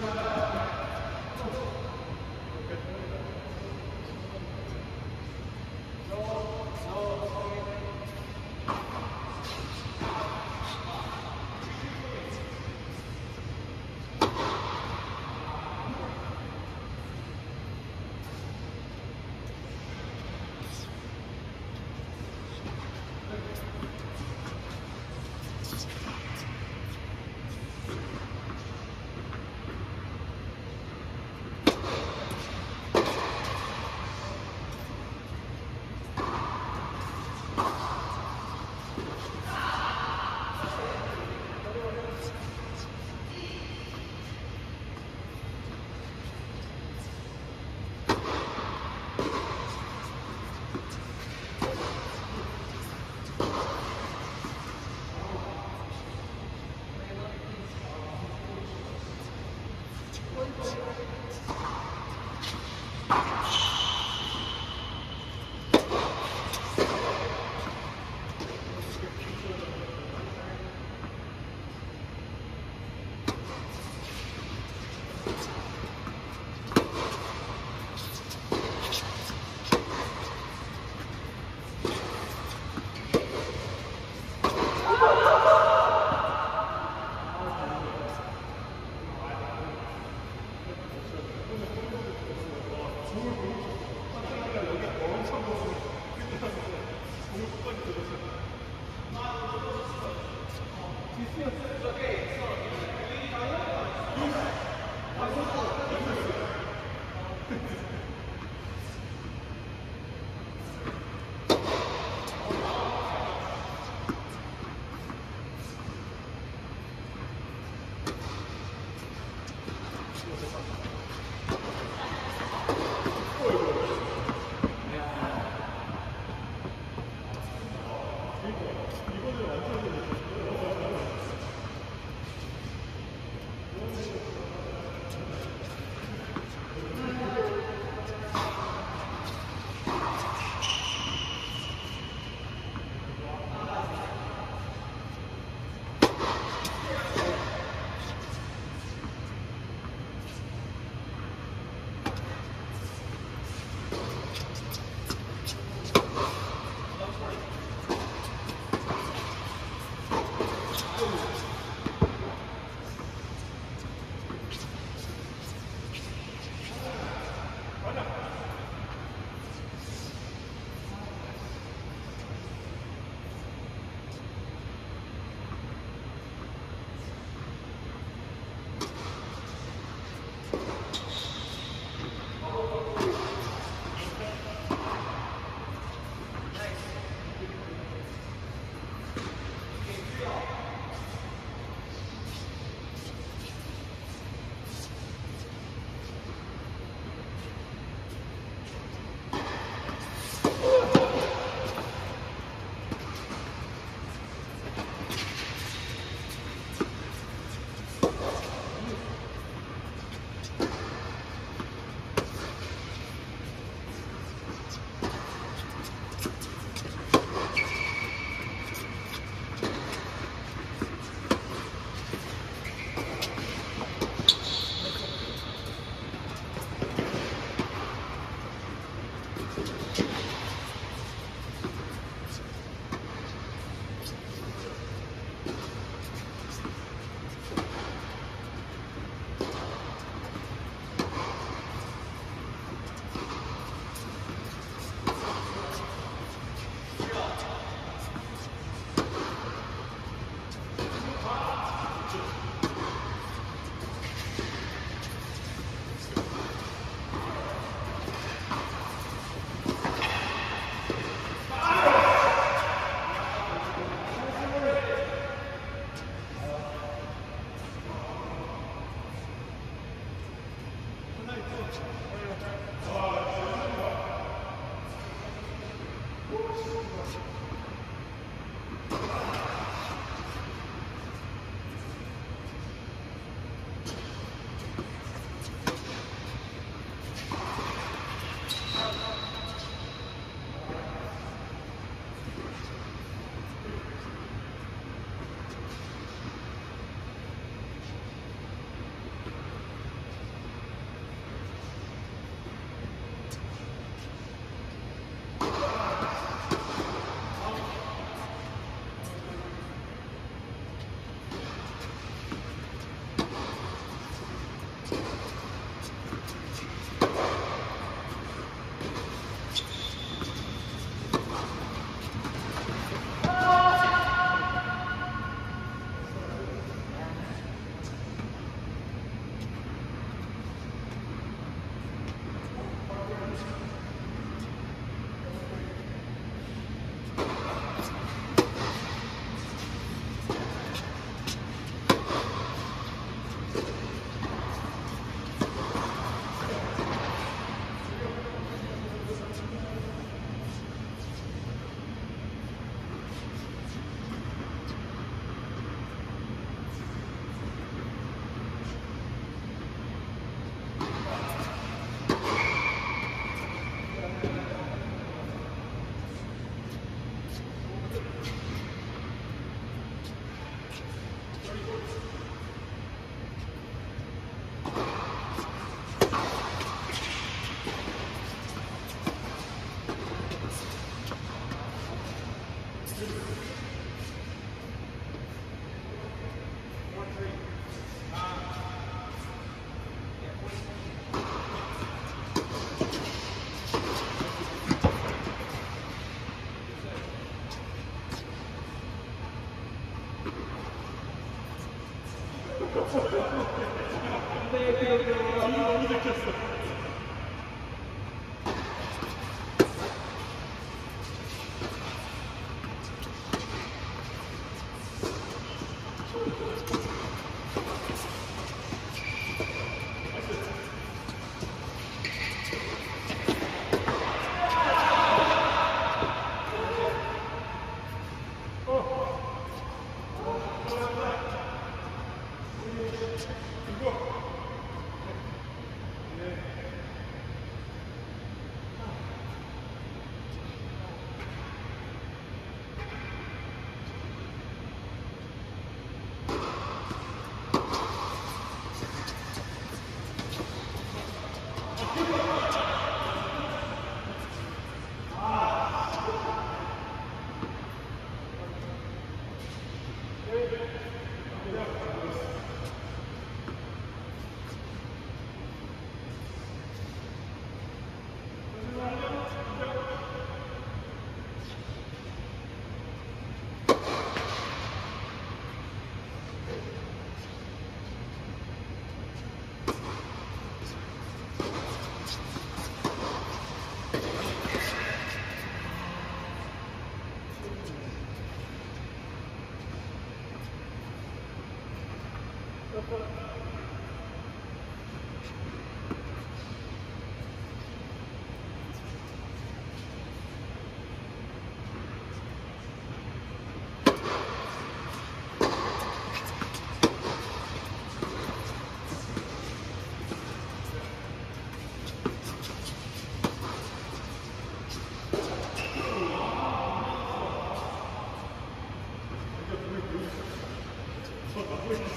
Christ.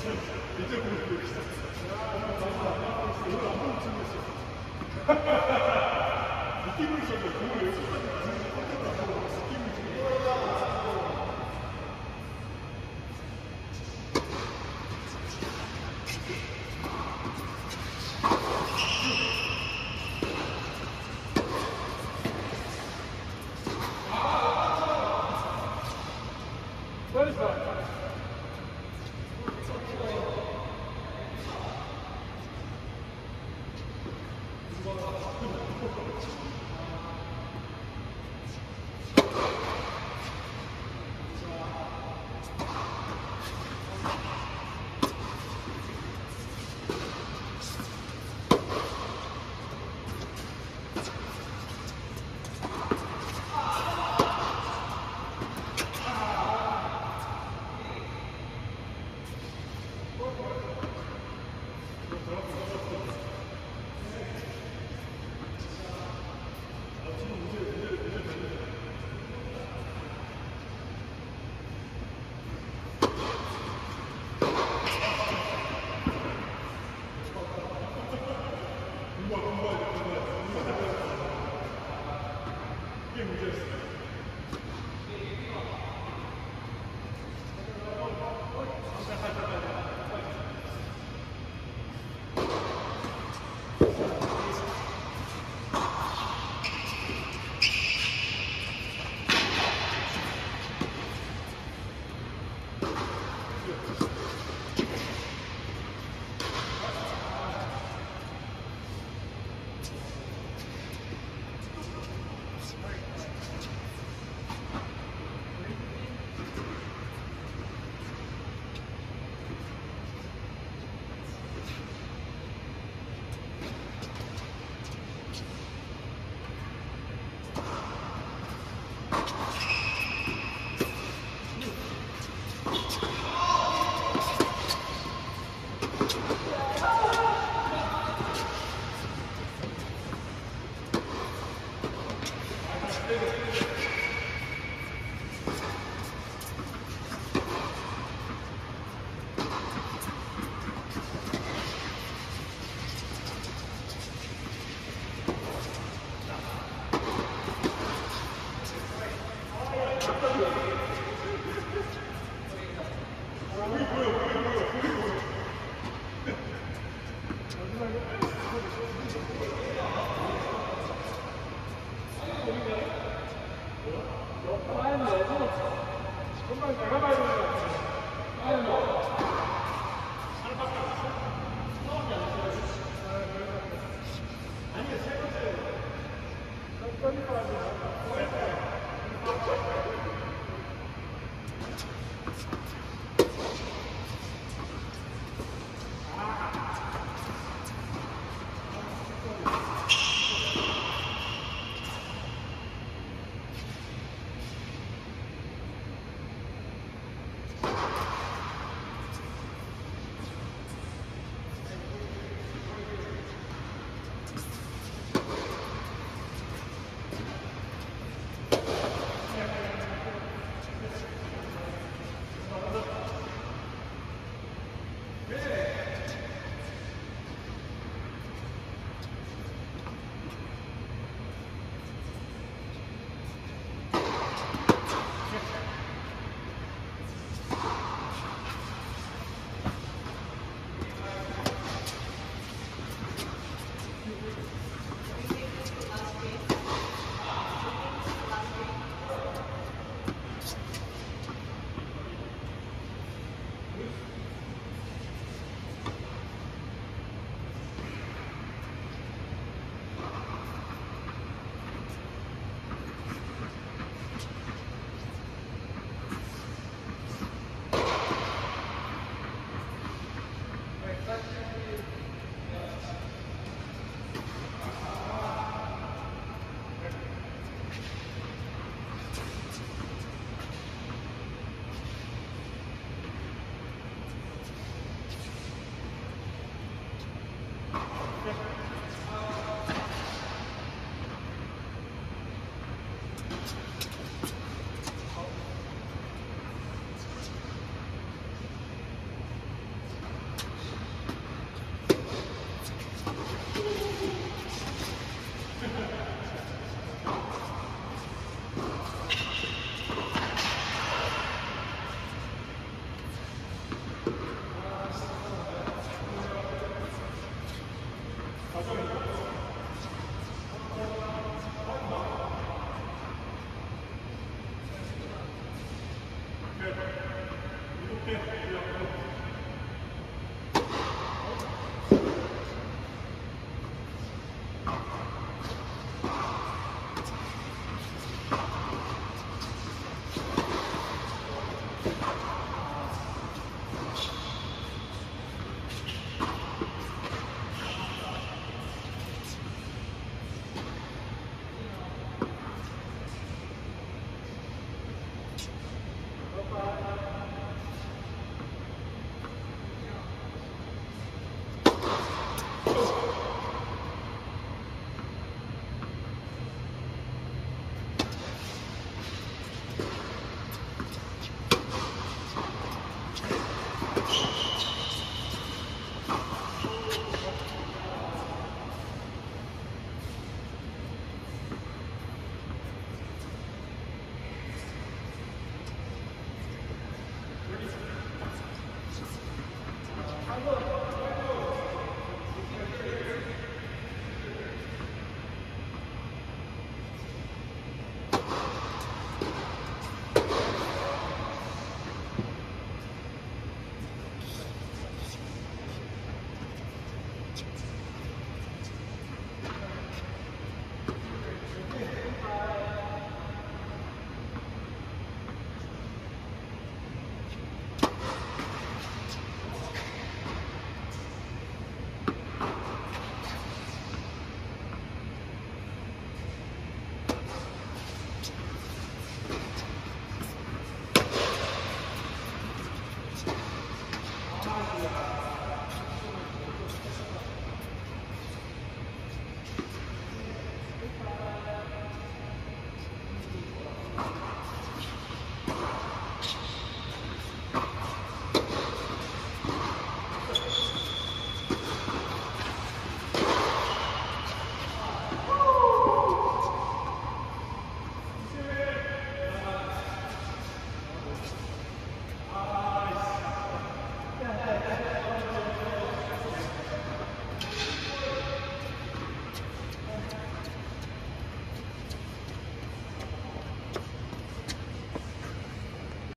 아,